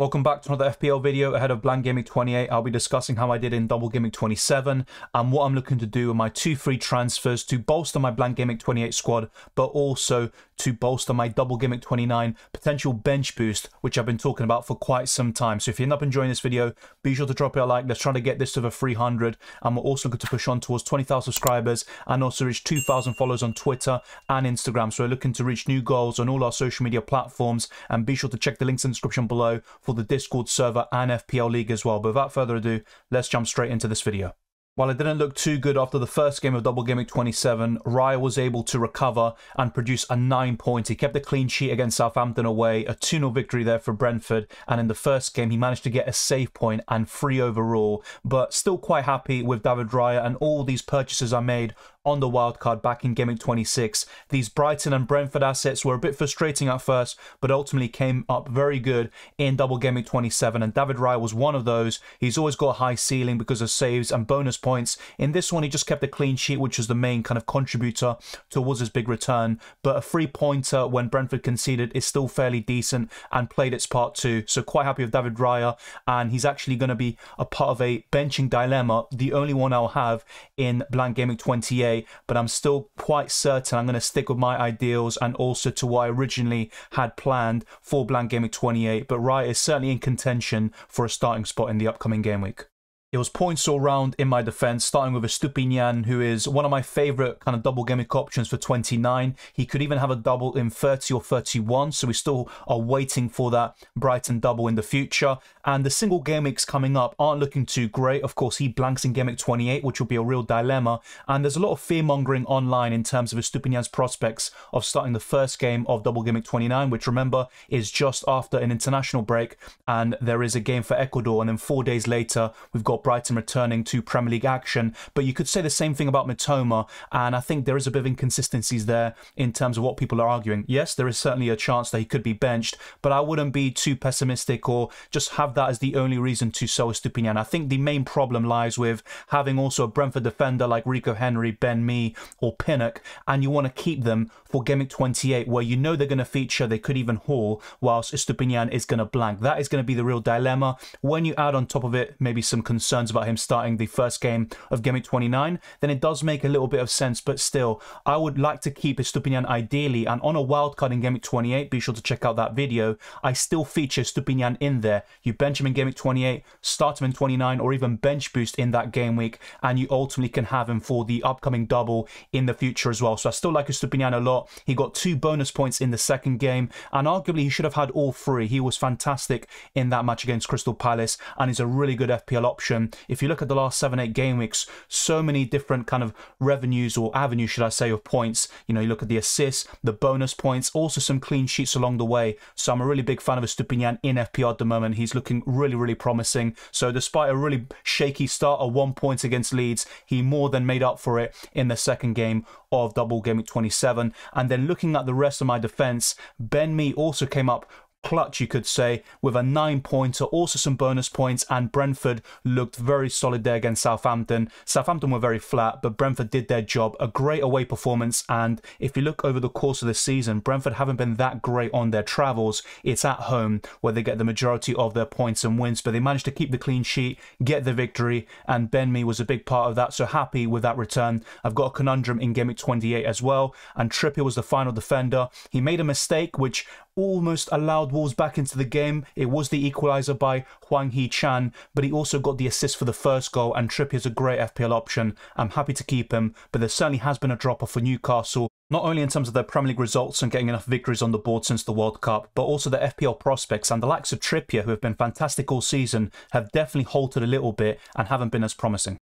Welcome back to another FPL video ahead of Blank Gameweek 28. I'll be discussing how I did in Double Gameweek 27 and what I'm looking to do with my two free transfers to bolster my Blank Gameweek 28 squad, but also to bolster my Double Gameweek 29 potential bench boost, which I've been talking about for quite some time. So if you end up enjoying this video, be sure to drop it a like. Let's try to get this to the 300. And we're also looking to push on towards 20,000 subscribers and also reach 2,000 followers on Twitter and Instagram. So we're looking to reach new goals on all our social media platforms. And be sure to check the links in the description below for the Discord server and FPL League as well. But without further ado, let's jump straight into this video. While it didn't look too good after the first game of Double Gameweek 27, Raya was able to recover and produce a 9 point. He kept a clean sheet against Southampton away, a 2-0 victory there for Brentford, and in the first game he managed to get a save point and free overall, but still quite happy with David Raya and all these purchases I made on the wildcard back in Gameweek 26. These Brighton and Brentford assets were a bit frustrating at first, but ultimately came up very good in Double Gameweek 27, and David Raya was one of those. He's always got a high ceiling because of saves and bonus points. In this one, he just kept a clean sheet, which was the main kind of contributor towards his big return, but a free pointer when Brentford conceded is still fairly decent and played its part too. So quite happy with David Raya, and he's actually going to be a part of a benching dilemma, the only one I'll have in Blank Gameweek 28 but I'm still quite certain I'm going to stick with my ideals and also to what I originally had planned for Blank Gameweek 28. But Raya is certainly in contention for a starting spot in the upcoming game week. It was points all round in my defence, starting with Estupiñán, who is one of my favourite kind of double gameweek options for 29. He could even have a double in 30 or 31, so we still are waiting for that Brighton double in the future. And the single gameweeks coming up aren't looking too great. Of course, he blanks in gameweek 28, which will be a real dilemma. And there's a lot of fear mongering online in terms of Estupiñán's prospects of starting the first game of double gameweek 29, which remember is just after an international break. And there is a game for Ecuador. And then four days later, we've got Brighton returning to Premier League action. But you could say the same thing about Mitoma, and I think there is a bit of inconsistencies there in terms of what people are arguing. Yes, there is certainly a chance that he could be benched, but I wouldn't be too pessimistic or just have that as the only reason to sell Estupiñán. I think the main problem lies with having also a Brentford defender like Rico Henry, Ben Mee, or Pinnock, and you want to keep them for Gameweek 28, where you know they're going to feature, they could even haul, whilst Estupiñán is going to blank. That is going to be the real dilemma. When you add on top of it maybe some concern concerns about him starting the first game of Game 29, then it does make a little bit of sense. But still, I would like to keep Estupiñán ideally. And on a wildcard in Game 28, be sure to check out that video. I still feature Estupiñán in there. You bench him in Game 28, start him in 29, or even bench boost in that game week. And you ultimately can have him for the upcoming double in the future as well. So I still like Estupiñán a lot. He got two bonus points in the second game. And arguably, he should have had all three. He was fantastic in that match against Crystal Palace. And he's a really good FPL option if you look at the last seven, eight game weeks, so many different kind of revenues or avenues, should I say, of points. You know, you look at the assists, the bonus points, also some clean sheets along the way. So I'm a really big fan of Estupiñán in FPL at the moment. He's looking really, really promising. So despite a really shaky start of one point against Leeds, he more than made up for it in the second game of double game week 27. And then looking at the rest of my defense, Ben Mee also came up clutch, you could say, with a nine pointer, also some bonus points, and Brentford looked very solid there against Southampton. Southampton were very flat, but Brentford did their job. A great away performance, and if you look over the course of the season, Brentford haven't been that great on their travels. It's at home where they get the majority of their points and wins, but they managed to keep the clean sheet, get the victory, and Ben Mee was a big part of that, so happy with that return. I've got a conundrum in Game 28 as well, and Trippier was the final defender. He made a mistake, which almost allowed Wolves back into the game. It was the equaliser by Hwang Hee-chan, but he also got the assist for the first goal, and Trippier's a great FPL option. I'm happy to keep him, but there certainly has been a drop-off for Newcastle, not only in terms of their Premier League results and getting enough victories on the board since the World Cup, but also their FPL prospects and the likes of Trippier, who have been fantastic all season, have definitely halted a little bit and haven't been as promising.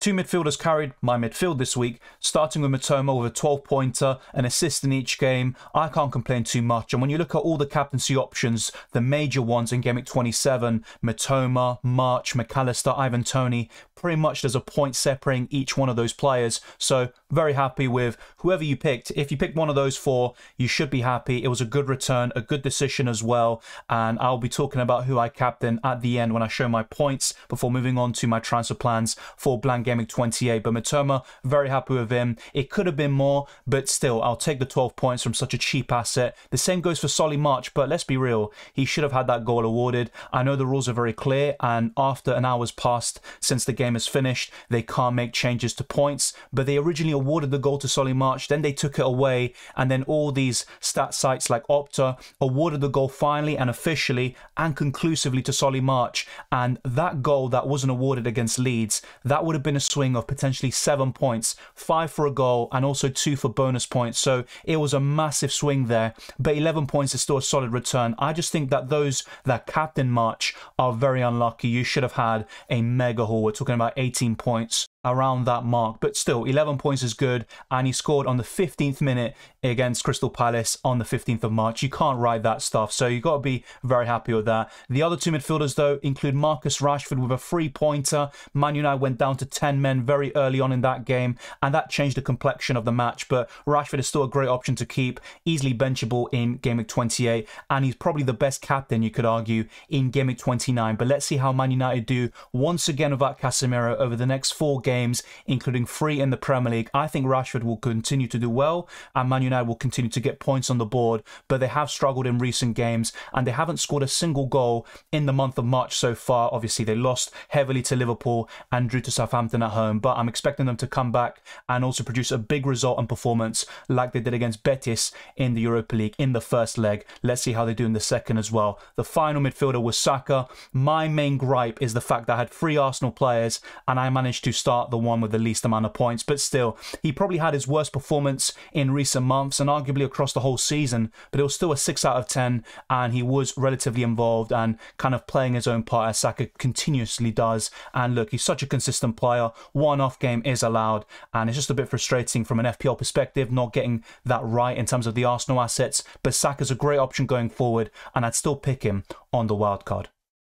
Two midfielders carried my midfield this week, starting with Mitoma with a 12 pointer, an assist in each game. I can't complain too much. And when you look at all the captaincy options, the major ones in Game Week 27, Mitoma, March, McAllister, Ivan Toney, pretty much there's a point separating each one of those players. So very happy with whoever you picked. If you picked one of those four, you should be happy. It was a good return, a good decision as well. And I'll be talking about who I captain at the end when I show my points before moving on to my transfer plans for Blank Gameweek 28. But Mitoma, very happy with him. It could have been more, but still, I'll take the 12 points from such a cheap asset. The same goes for Solly March, but let's be real, he should have had that goal awarded. I know the rules are very clear, and after an hour's passed since the game is finished, they can't make changes to points, but they originally awarded the goal to Solly March, then they took it away, and then all these stat sites like Opta awarded the goal finally and officially and conclusively to Solly March. And that goal that wasn't awarded against Leeds, that would have been a swing of potentially seven points, five for a goal and also two for bonus points. So it was a massive swing there, but 11 points is still a solid return. I just think that those that captain March are very unlucky. You should have had a mega haul. We're talking about 18 points around that mark. But still, 11 points is good. And he scored on the 15th minute against Crystal Palace on the 15th of March. You can't write that stuff. So you've got to be very happy with that. The other two midfielders, though, include Marcus Rashford with a free pointer. Man United went down to 10 men very early on in that game. And that changed the complexion of the match. But Rashford is still a great option to keep. Easily benchable in Game Week 28. And he's probably the best captain, you could argue, in Game Week 29. But let's see how Man United do once again without Casemiro over the next four games games, including three in the Premier League. I think Rashford will continue to do well and Man United will continue to get points on the board, but they have struggled in recent games and they haven't scored a single goal in the month of March so far. Obviously, they lost heavily to Liverpool and drew to Southampton at home, but I'm expecting them to come back and also produce a big result and performance like they did against Betis in the Europa League in the first leg. Let's see how they do in the second as well. The final midfielder was Saka. My main gripe is the fact that I had three Arsenal players and I managed to start the one with the least amount of points, but still, he probably had his worst performance in recent months and arguably across the whole season, but it was still a 6 out of 10, and he was relatively involved and kind of playing his own part as Saka continuously does. And look, he's such a consistent player. One off game is allowed, and it's just a bit frustrating from an FPL perspective, not getting that right in terms of the Arsenal assets. But Saka's a great option going forward, and I'd still pick him on the wild card.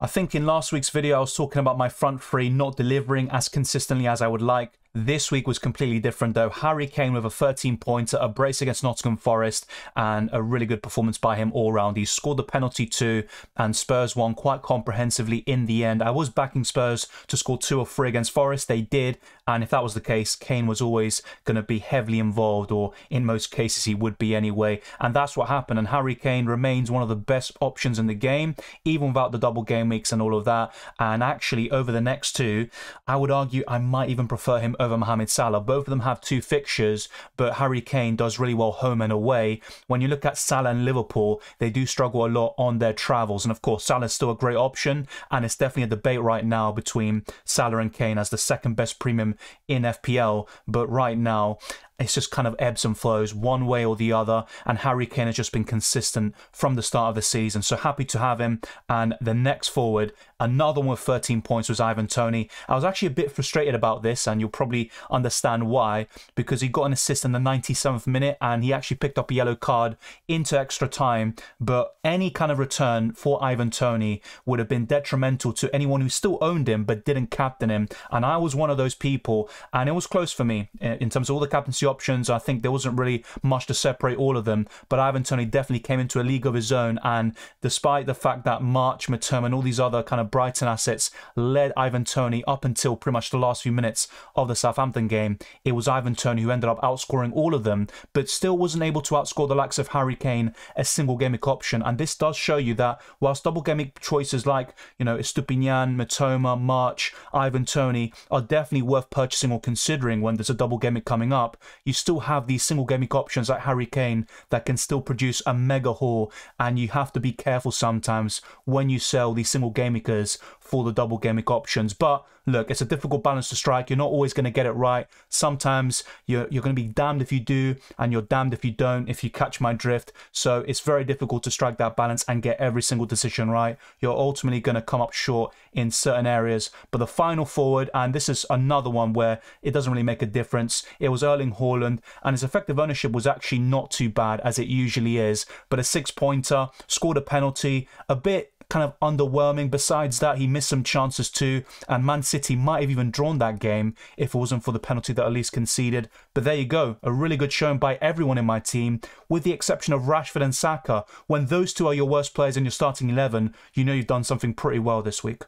I think in last week's video I was talking about my front three not delivering as consistently as I would like. This week was completely different though. Harry Kane with a 13 pointer, a brace against Nottingham Forest, and a really good performance by him all round. He scored the penalty too, and Spurs won quite comprehensively in the end. I was backing Spurs to score two or three against Forest. They did, and if that was the case, Kane was always going to be heavily involved, or in most cases he would be anyway. And that's what happened. And Harry Kane remains one of the best options in the game, even without the double game weeks and all of that. And actually, over the next two, I would argue I might even prefer him over Mohamed Salah. Both of them have two fixtures, but Harry Kane does really well home and away. When you look at Salah and Liverpool, they do struggle a lot on their travels. And of course, Salah is still a great option, and it's definitely a debate right now between Salah and Kane as the second best premium in FPL. But right now, it's just kind of ebbs and flows one way or the other. And Harry Kane has just been consistent from the start of the season. So happy to have him. And the next forward, another one with 13 points was Ivan Toney. I was actually a bit frustrated about this, and you'll probably understand why, because he got an assist in the 97th minute and he actually picked up a yellow card into extra time. But any kind of return for Ivan Toney would have been detrimental to anyone who still owned him but didn't captain him. And I was one of those people, and it was close for me eh, in terms of all the captaincy options. I think there wasn't really much to separate all of them, but Ivan Toney definitely came into a league of his own. And despite the fact that March, and all these other kind of Brighton assets led Ivan Toney up until pretty much the last few minutes of the Southampton game, it was Ivan Toney who ended up outscoring all of them, but still wasn't able to outscore the likes of Harry Kane, a single gameweek option. And this does show you that whilst double gameweek choices like, you know, Estupiñán, Mitoma, March, Ivan Toney are definitely worth purchasing or considering when there's a double gameweek coming up, you still have these single gameweek options like Harry Kane that can still produce a mega haul, and you have to be careful sometimes when you sell these single gamicers for the double gameweek options. But look, it's a difficult balance to strike. You're not always going to get it right. Sometimes you're, you're going to be damned if you do, and you're damned if you don't, if you catch my drift. So it's very difficult to strike that balance and get every single decision right. You're ultimately going to come up short in certain areas. But the final forward, and this is another one where it doesn't really make a difference, it was Erling Haaland, and his effective ownership was actually not too bad as it usually is. But a six pointer, scored a penalty, a bit kind of underwhelming. Besides that, he missed some chances too, and Man City might have even drawn that game if it wasn't for the penalty that Elise conceded. But there you go, a really good showing by everyone in my team, with the exception of Rashford and Saka. When those two are your worst players in your starting 11, you know you've done something pretty well this week.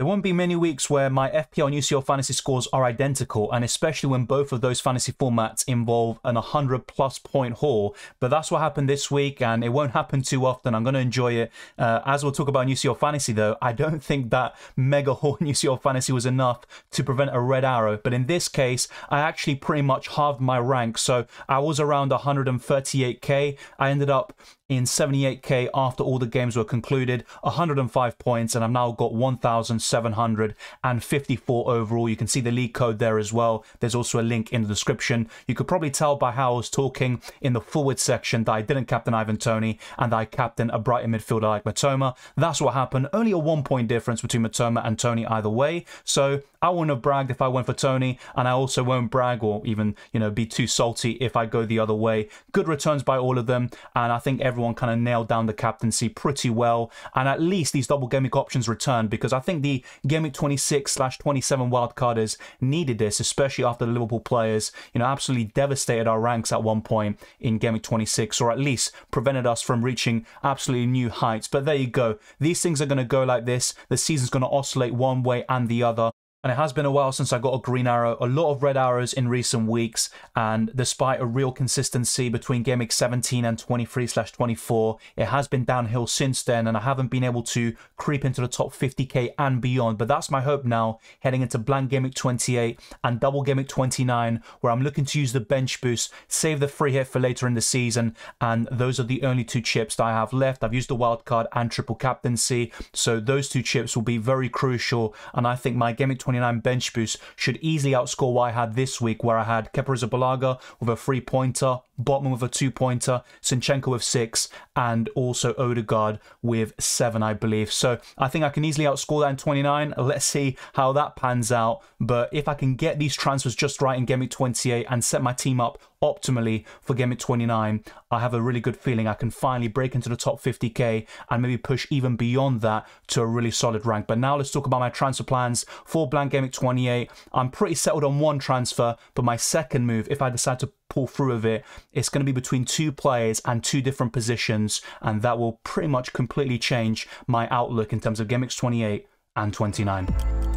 There won't be many weeks where my FPL and UCL fantasy scores are identical, and especially when both of those fantasy formats involve an 100 plus point haul. But that's what happened this week, and it won't happen too often. I'm going to enjoy it. Uh, as we'll talk about in UCL fantasy, though, I don't think that mega haul in UCL fantasy was enough to prevent a red arrow. But in this case, I actually pretty much halved my rank. So I was around 138k. I ended up in 78k after all the games were concluded, 105 points, and I've now got 1,754 overall. You can see the league code there as well. There's also a link in the description. You could probably tell by how I was talking in the forward section that I didn't captain Ivan Toney and I captain a Brighton midfielder like Mitoma. That's what happened. Only a one point difference between Mitoma and Toney either way. So I wouldn't have bragged if I went for Toney, and I also won't brag or even, you know, be too salty if I go the other way. Good returns by all of them, and I think everyone kind of nailed down the captaincy pretty well. And at least these double gameweek options returned because I think the gameweek 26 slash 27 wildcarders needed this, especially after the Liverpool players, you know, absolutely devastated our ranks at one point in gameweek 26, or at least prevented us from reaching absolutely new heights. But there you go. These things are going to go like this. The season's going to oscillate one way and the other. And it has been a while since I got a green arrow, a lot of red arrows in recent weeks, and despite a real consistency between Week 17 and 23 slash 24, it has been downhill since then, and I haven't been able to creep into the top 50k and beyond. But that's my hope now, heading into blank Week 28 and double Week 29, where I'm looking to use the bench boost, save the free hit for later in the season, and those are the only two chips that I have left. I've used the wild card and triple captaincy, so those two chips will be very crucial, and I think my Week 29 bench boost should easily outscore what I had this week, where I had Kepa Balaga with a three pointer, Botman with a two pointer, Zinchenko with six, and also Odegaard with seven, I believe. So I think I can easily outscore that in 29. Let's see how that pans out. But if I can get these transfers just right in Game Week 28 and set my team up optimally for Game Week 29, I have a really good feeling I can finally break into the top 50k and maybe push even beyond that to a really solid rank. But now let's talk about my transfer plans for blank Game Week 28. I'm pretty settled on one transfer, but my second move, if I decide to pull through of it, it's going to be between two players and two different positions, and that will pretty much completely change my outlook in terms of Week 28 and 29.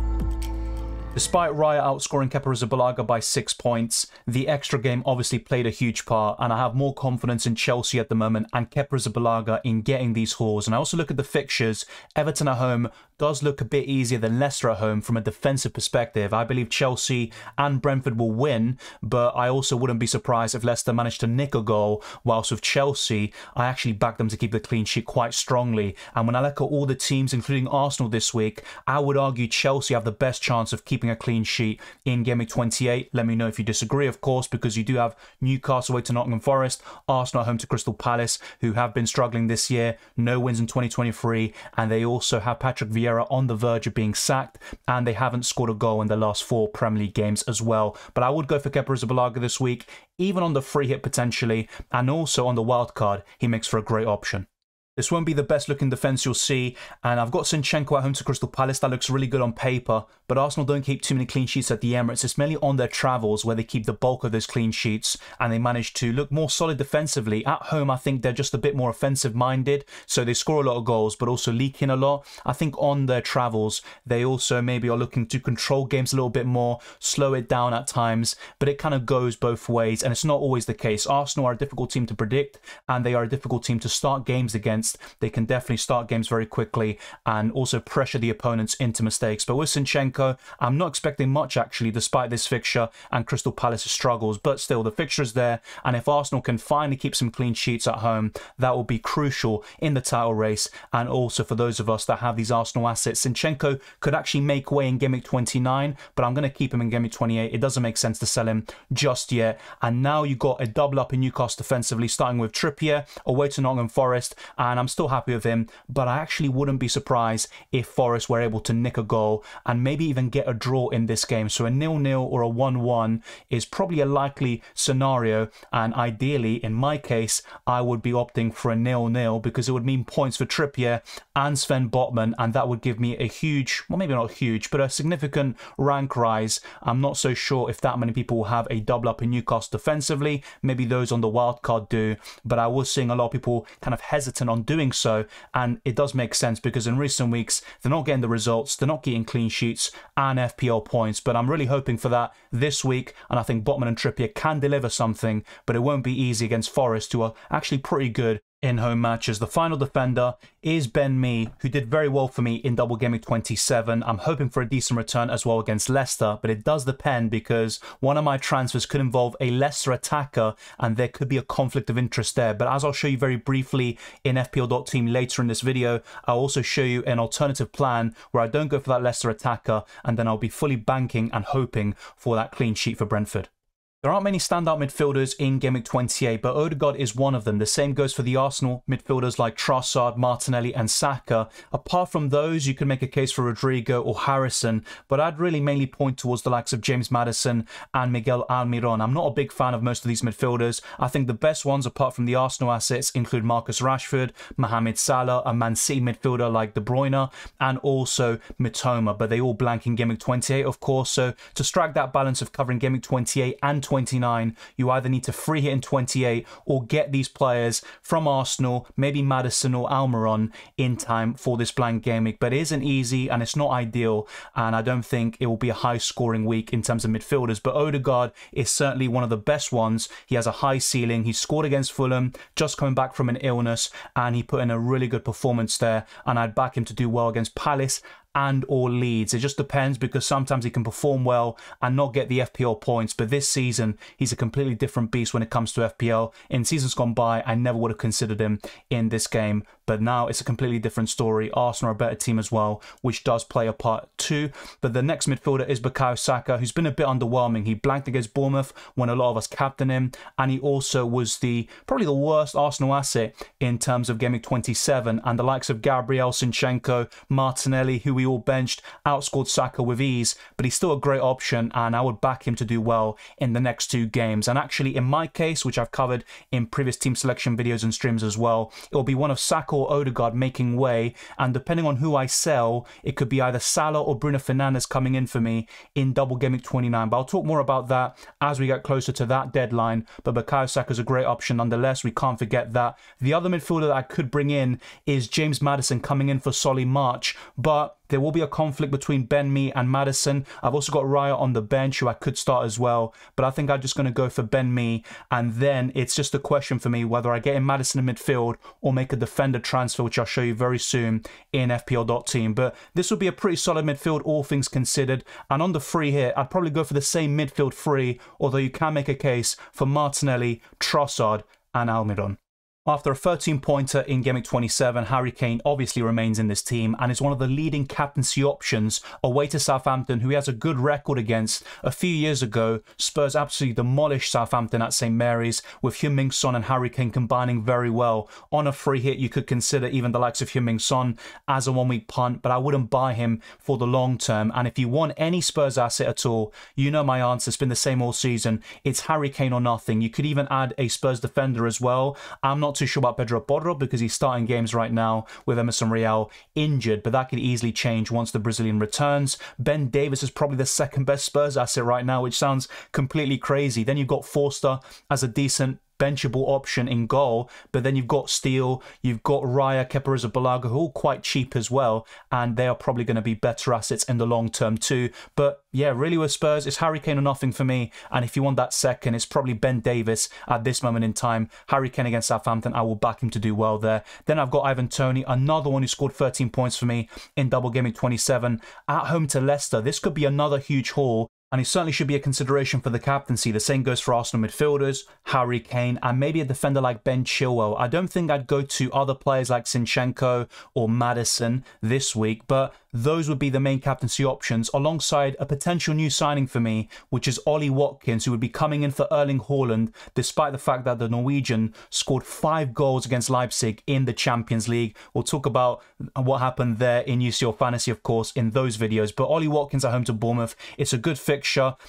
Despite Raya outscoring Kepa Arrizabalaga by six points, the extra game obviously played a huge part, and I have more confidence in Chelsea at the moment and Kepa Arrizabalaga in getting these hauls. And I also look at the fixtures. Everton at home does look a bit easier than Leicester at home from a defensive perspective. I believe Chelsea and Brentford will win, but I also wouldn't be surprised if Leicester managed to nick a goal, whilst with Chelsea, I actually back them to keep the clean sheet quite strongly. And when I look at all the teams, including Arsenal this week, I would argue Chelsea have the best chance of keeping a clean sheet in Game Week 28. Let me know if you disagree, of course, because you do have Newcastle away to Nottingham Forest, Arsenal home to Crystal Palace, who have been struggling this year, no wins in 2023, and they also have Patrick Vieira on the verge of being sacked, and they haven't scored a goal in the last four Premier League games as well. But I would go for Kepa Arrizabalaga this week, even on the free hit potentially, and also on the wild card, he makes for a great option. This won't be the best looking defence you'll see, and I've got Zinchenko at home to Crystal Palace. That looks really good on paper, but Arsenal don't keep too many clean sheets at the Emirates. It's mainly on their travels where they keep the bulk of those clean sheets, and they manage to look more solid defensively. At home, I think they're just a bit more offensive minded, so they score a lot of goals, but also leak in a lot. I think on their travels, they also maybe are looking to control games a little bit more, slow it down at times, but it kind of goes both ways, and it's not always the case. Arsenal are a difficult team to predict, and they are a difficult team to start games against they can definitely start games very quickly and also pressure the opponents into mistakes. But with I'm not expecting much actually, despite this fixture and Crystal Palace's struggles. But still, the fixture is there, and if Arsenal can finally keep some clean sheets at home, that will be crucial in the title race. And also for those of us that have these Arsenal assets, Zinchenko could actually make way in Week 29, but I'm going to keep him in Week 28. It doesn't make sense to sell him just yet. And now you've got a double up in Newcastle defensively, starting with Trippier away to Nottingham Forest and I'm still happy with him. But I actually wouldn't be surprised if Forest were able to nick a goal and maybe maybe even get a draw in this game. So a nil-nil or a 1-1 is probably a likely scenario. And ideally, in my case, I would be opting for a nil-nil because it would mean points for Trippier and Sven Botman, and that would give me a huge, well, maybe not huge, but a significant rank rise. I'm not so sure if that many people will have a double up in Newcastle defensively. Maybe those on the wildcard do, but I was seeing a lot of people kind of hesitant on doing so, and it does make sense because in recent weeks they're not getting the results, they're not getting clean sheets and FPL points. But I'm really hoping for that this week, and I think Botman and Trippier can deliver something, but it won't be easy against Forest, who are actually pretty good in home matches. The final defender is Ben Mee, who did very well for me in Double Gameweek 27. I'm hoping for a decent return as well against Leicester, but it does depend because one of my transfers could involve a Leicester attacker and there could be a conflict of interest there. But as I'll show you very briefly in FPL.team later in this video, I'll also show you an alternative plan where I don't go for that Leicester attacker and then I'll be fully banking and hoping for that clean sheet for Brentford. There aren't many standout midfielders in Week 28, but Odegaard is one of them. The same goes for the Arsenal midfielders like Trossard, Martinelli, and Saka. Apart from those, you can make a case for Rodrigo or Harrison, but I'd really mainly point towards the likes of James Maddison and Miguel Almiron. I'm not a big fan of most of these midfielders. I think the best ones, apart from the Arsenal assets, include Marcus Rashford, Mohamed Salah, a Man City midfielder like De Bruyne, and also Mitoma, but they all blank in Week 28, of course. So to strike that balance of covering Week 28 and 29. You either need to free hit in 28 or get these players from Arsenal, maybe Maddison or Almiron in time for this blank game week. But it isn't easy and it's not ideal. And I don't think it will be a high scoring week in terms of midfielders. But Odegaard is certainly one of the best ones. He has a high ceiling. He scored against Fulham, just coming back from an illness, and he put in a really good performance there. And I'd back him to do well against Palace and or Leeds. It just depends because sometimes he can perform well and not get the FPL points. But this season, he's a completely different beast when it comes to FPL. In seasons gone by, I never would have considered him in this game. But now it's a completely different story. Arsenal are a better team as well, which does play a part too. But the next midfielder is Bukayo Saka, who's been a bit underwhelming. He blanked against Bournemouth when a lot of us captain him, and he also was the probably the worst Arsenal asset in terms of gameweek 27. And the likes of Gabriel Zinchenko, Martinelli, who we we all benched, outscored Saka with ease, but he's still a great option and I would back him to do well in the next two games. And actually, in my case, which I've covered in previous team selection videos and streams as well, it will be one of Saka or Odegaard making way. And depending on who I sell, it could be either Salah or Bruno Fernandes coming in for me in double gameweek 29. But I'll talk more about that as we get closer to that deadline. But Bukayo Saka is a great option nonetheless. We can't forget that. The other midfielder that I could bring in is James Maddison coming in for Solly March. But there will be a conflict between Ben Mee and Maddison. I've also got Raya on the bench who I could start as well, but I think I'm just going to go for Ben Mee. And then it's just a question for me whether I get in Maddison in midfield or make a defender transfer, which I'll show you very soon in FPL.team. But this will be a pretty solid midfield, all things considered. And on the free here, I'd probably go for the same midfield free, although you can make a case for Martinelli, Trossard, and Almiron. After a 13 pointer in Game 27, Harry Kane obviously remains in this team and is one of the leading captaincy options away to Southampton, who he has a good record against. A few years ago, Spurs absolutely demolished Southampton at St Mary's, with Heung-Min Son and Harry Kane combining very well. On a free hit, you could consider even the likes of Heung-Min Son as a one week punt, but I wouldn't buy him for the long term. And if you want any Spurs asset at all, you know my answer. It's been the same all season. It's Harry Kane or nothing. You could even add a Spurs defender as well. I'm not not too sure about Pedro Porro because he's starting games right now with Emerson Royal injured, but that could easily change once the Brazilian returns. Ben Davies is probably the second best Spurs asset right now, which sounds completely crazy. Then you've got Forster as a decent benchable option in goal. But then you've got Steele, you've got Raya, Kepa Arrizabalaga, who are all quite cheap as well, and they are probably going to be better assets in the long term too. But yeah, really with Spurs, it's Harry Kane or nothing for me. And if you want that second, it's probably Ben Davies at this moment in time. Harry Kane against Southampton, I will back him to do well there. Then I've got Ivan Toney, another one who scored 13 points for me in double gameweek 27 at home to Leicester. This could be another huge haul and he certainly should be a consideration for the captaincy. The same goes for Arsenal midfielders, Harry Kane, and maybe a defender like Ben Chilwell. I don't think I'd go to other players like Zinchenko or Maddison this week, but those would be the main captaincy options alongside a potential new signing for me, which is Ollie Watkins, who would be coming in for Erling Haaland, despite the fact that the Norwegian scored five goals against Leipzig in the Champions League. We'll talk about what happened there in UCL Fantasy, of course, in those videos. But Ollie Watkins at home to Bournemouth, it's a good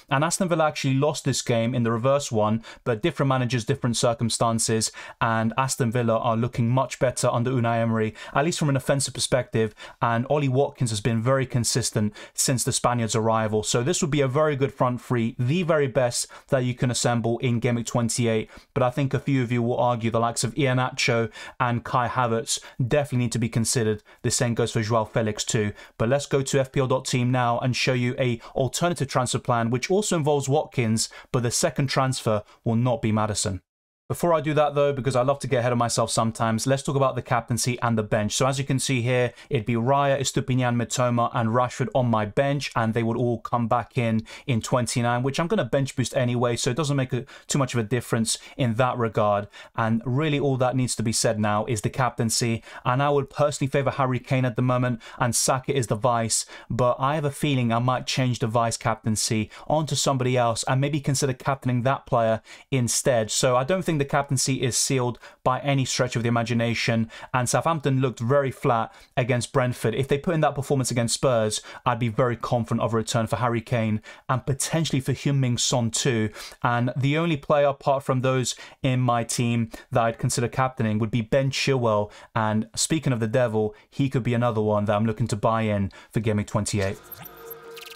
And Aston Villa actually lost this game in the reverse one, but different managers, different circumstances. And Aston Villa are looking much better under Unai Emery, at least from an offensive perspective. And Ollie Watkins has been very consistent since the Spaniards' arrival. So this would be a very good front three, the very best that you can assemble in Game Week 28. But I think a few of you will argue the likes of Iheanacho and Kai Havertz definitely need to be considered. The same goes for Joao Felix too. But let's go to FPL.team now and show you a alternative transfer plan, which also involves Watkins, but the second transfer will not be Maddison. Before I do that though, because I love to get ahead of myself sometimes, let's talk about the captaincy and the bench. So as you can see here, it'd be Raya, Estupiñán, Mitoma and Rashford on my bench and they would all come back in in 29, which I'm going to bench boost anyway, so it doesn't make a, too much of a difference in that regard. And really all that needs to be said now is the captaincy. And I would personally favour Harry Kane at the moment and Saka is the vice, but I have a feeling I might change the vice captaincy onto somebody else and maybe consider captaining that player instead. So I don't think think the captaincy is sealed by any stretch of the imagination, and Southampton looked very flat against Brentford. If they put in that performance against Spurs, I'd be very confident of a return for Harry Kane and potentially for Heung-min Son too. And the only player apart from those in my team that I'd consider captaining would be Ben Chilwell. And speaking of the devil, he could be another one that I'm looking to buy in for Game Week 28.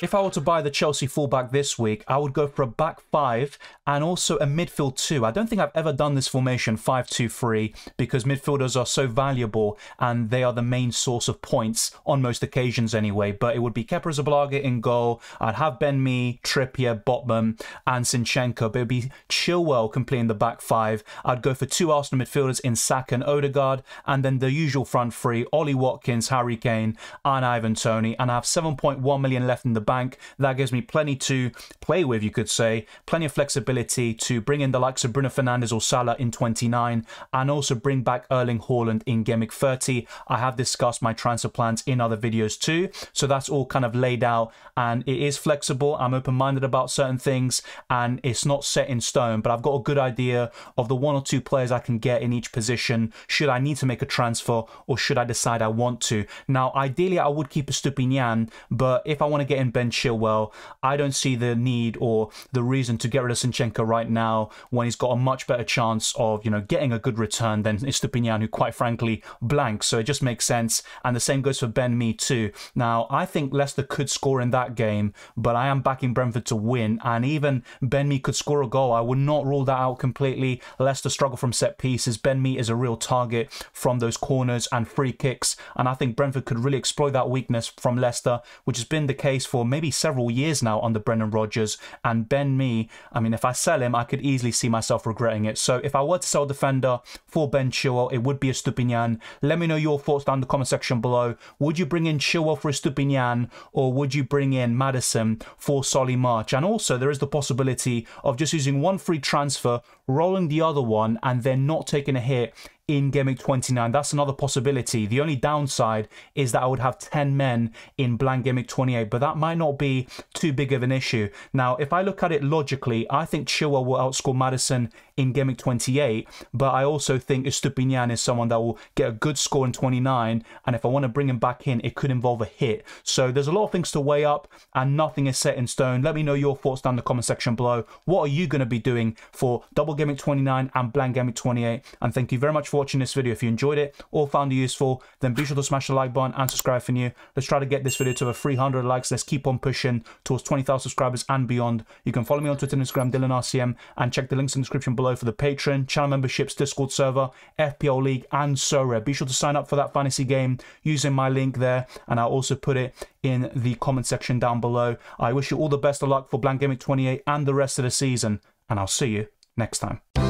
If I were to buy the Chelsea fullback this week, I would go for a back five and also a midfield two. I don't think I've ever done this formation 5-2-3 because midfielders are so valuable and they are the main source of points on most occasions anyway. But it would be Kepa Arrizabalaga in goal. I'd have Ben Mee, Trippier, Botman and Zinchenko. But it would be Chilwell completing the back five. I'd go for two Arsenal midfielders in Saka and Odegaard and then the usual front three, Ollie Watkins, Harry Kane and Ivan Toney. And I have 7.1 million left in the bank. That gives me plenty to play with, you could say. Plenty of flexibility to bring in the likes of Bruno Fernandes or Salah in 29 and also bring back Erling Haaland in Game 30. I have discussed my transfer plans in other videos too. So that's all kind of laid out and it is flexible. I'm open-minded about certain things and it's not set in stone, but I've got a good idea of the one or two players I can get in each position should I need to make a transfer or should I decide I want to. Now, ideally, I would keep Estupiñán, but if I want to get in Ben Chilwell. I don't see the need or the reason to get rid of Zinchenko right now when he's got a much better chance of, you know, getting a good return than Estupiñán, who quite frankly blanks. So it just makes sense. And the same goes for Ben Mee too. Now, I think Leicester could score in that game, but I am backing Brentford to win. And even Ben Mee could score a goal. I would not rule that out completely. Leicester struggle from set pieces. Ben Mee is a real target from those corners and free kicks. And I think Brentford could really exploit that weakness from Leicester, which has been the case for maybe several years now under Brendan Rodgers. And Ben Mee, I mean, if I sell him, I could easily see myself regretting it. So if I were to sell defender for Ben Chilwell, it would be Estupiñán. Let me know your thoughts down in the comment section below. Would you bring in Chilwell for Estupiñán or would you bring in Maddison for Solly March? And also, there is the possibility of just using one free transfer, rolling the other one, and then not taking a hit in Week 29. That's another possibility. The only downside is that I would have 10 men in blank Week 28, but that might not be too big of an issue. Now, if I look at it logically, I think Chilwell will outscore Maddison in Week 28, but I also think Estupiñán is someone that will get a good score in 29, and if I want to bring him back in, it could involve a hit. So there's a lot of things to weigh up, and nothing is set in stone. Let me know your thoughts down in the comment section below. What are you going to be doing for double Week 29 and blank Week 28? And thank you very much for watching this video. If you enjoyed it or found it useful, then be sure to smash the like button and subscribe for new. Let's try to get this video to over 300 likes. Let's keep on pushing towards 20,000 subscribers and beyond. You can follow me on Twitter and Instagram, DylanRCM, and check the links in the description below for the Patreon, channel memberships, Discord server, FPL League, and Sorare. Be sure to sign up for that fantasy game using my link there, and I'll also put it in the comment section down below. I wish you all the best of luck for Blank Game 28 and the rest of the season, and I'll see you next time.